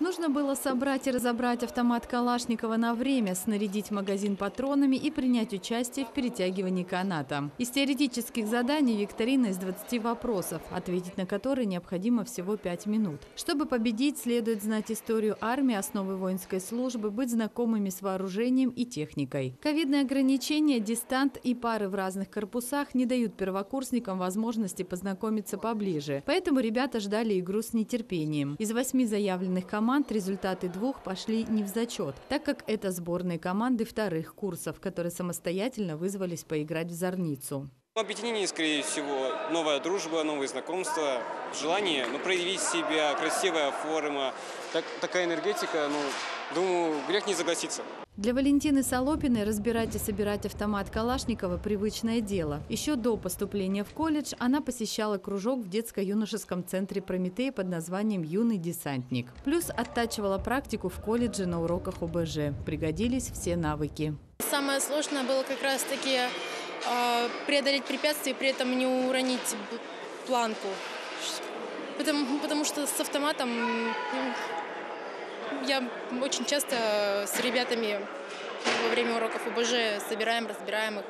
Нужно было собрать и разобрать автомат Калашникова на время, снарядить магазин патронами и принять участие в перетягивании каната. Из теоретических заданий викторина из 20 вопросов, ответить на которые необходимо всего 5 минут. Чтобы победить, следует знать историю армии, основы воинской службы, быть знакомыми с вооружением и техникой. Ковидные ограничения, дистант и пары в разных корпусах не дают первокурсникам возможности познакомиться поближе. Поэтому ребята ждали игру с нетерпением. Из восьми заявленных команд команд результаты двух пошли не в зачет, так как это сборные команды вторых курсов, которые самостоятельно вызвались поиграть в Зорницу. Объединение, скорее всего, новая дружба, новые знакомства, желание ну, проявить себя, красивая форма, так, такая энергетика, ну, думаю, грех не согласиться. Для Валентины Солопиной разбирать и собирать автомат Калашникова – привычное дело. Еще до поступления в колледж она посещала кружок в детско-юношеском центре «Прометей» под названием «Юный десантник». Плюс оттачивала практику в колледже на уроках ОБЖ. Пригодились все навыки. Самое сложное было как раз-таки э, преодолеть препятствия и при этом не уронить планку. Потому, потому что с автоматом я очень часто с ребятами во время уроков ОБЖ собираем, разбираем их.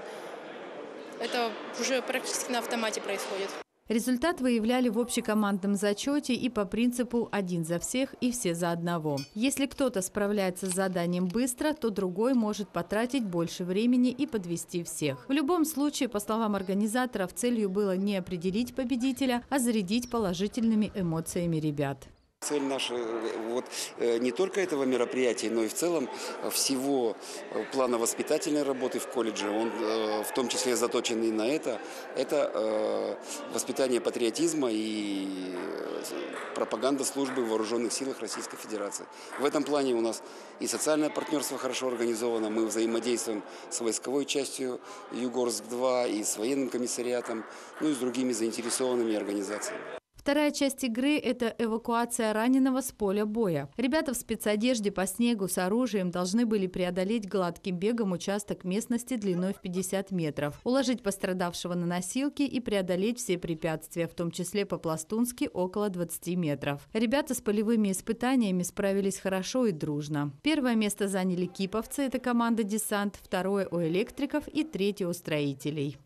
Это уже практически на автомате происходит. Результат выявляли в общекомандном зачете и по принципу «один за всех и все за одного». Если кто-то справляется с заданием быстро, то другой может потратить больше времени и подвести всех. В любом случае, по словам организаторов, целью было не определить победителя, а зарядить положительными эмоциями ребят. Цель наша вот, э, не только этого мероприятия, но и в целом всего э, плана воспитательной работы в колледже, он э, в том числе заточен и на это, это воспитание патриотизма и пропаганда службы в вооруженных силах Российской Федерации. В этом плане у нас и социальное партнерство хорошо организовано, мы взаимодействуем с войсковой частью Югорск-2 и с военным комиссариатом, ну и с другими заинтересованными организациями. Вторая часть игры – это эвакуация раненого с поля боя. Ребята в спецодежде по снегу с оружием должны были преодолеть гладким бегом участок местности длиной в 50 метров, уложить пострадавшего на носилки и преодолеть все препятствия, в том числе по-пластунски около 20 метров. Ребята с полевыми испытаниями справились хорошо и дружно. Первое место заняли киповцы – это команда «Десант», второе – у электриков и третье – у строителей.